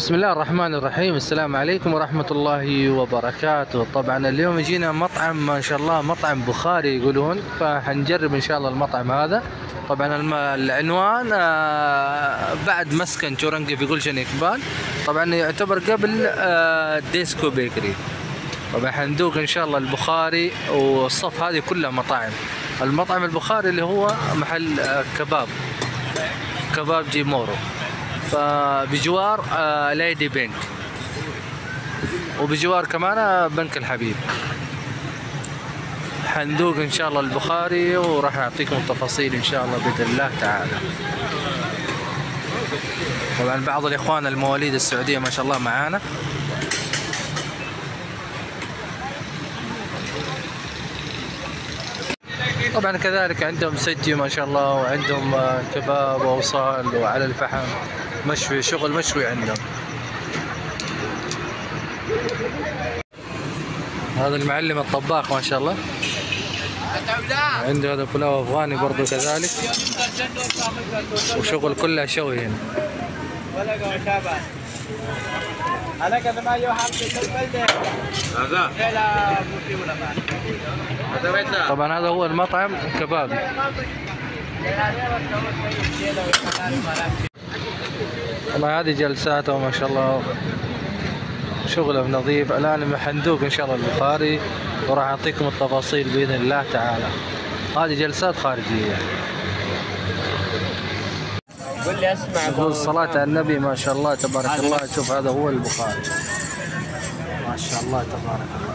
بسم الله الرحمن الرحيم. السلام عليكم ورحمة الله وبركاته. طبعا اليوم جينا مطعم ما شاء الله مطعم بخاري يقولون. فحنجرب إن شاء الله المطعم هذا. طبعا العنوان آه، بعد مسكن تورنقي في جلشن إقبال. طبعا يعتبر قبل آه، Disco Bakery. طبعا حندوق إن شاء الله البخاري والصف هذه كلها مطاعم. المطعم البخاري اللي هو محل آه، كباب. كباب جي مورو فبجوار آه، ليدي بنك وبجوار كمان آه، بنك الحبيب. حندوق إن شاء الله البخاري وراح أعطيكم التفاصيل إن شاء الله بإذن الله تعالى. طبعا بعض الإخوان المواليد السعودية ما شاء الله معانا. طبعا كذلك عندهم سجي ما شاء الله وعندهم آه، كباب ووصال وعلى الفحم مشوي شغل مشوي عندهم. هذا المعلم الطباخ ما شاء الله. عنده هذا بلاو أفغاني برضو كذلك. وشغل كله شوي هنا. هذا. طبعا هذا هو المطعم كبابي والله هذه جلساته ما شاء الله شغلة نظيف. الآن حندوق إن شاء الله البخاري وراح أعطيكم التفاصيل بإذن الله تعالى. هذه جلسات خارجية. قول أسمع يقول الصلاة على النبي ما شاء الله تبارك الله. شوف هذا هو البخاري. ما شاء الله تبارك الله.